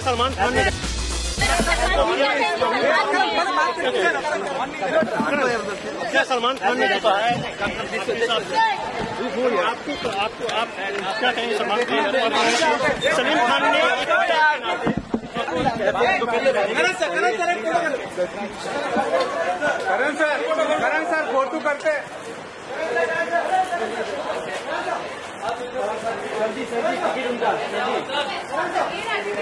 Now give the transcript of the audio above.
सलमान खान ने क्या सलमान खान ने है आपको तो आपको आप क्या कहेंगे सलमान खान सलीम खान ने Karan sir Karan sir photo करते करण करण फ़ोटो करण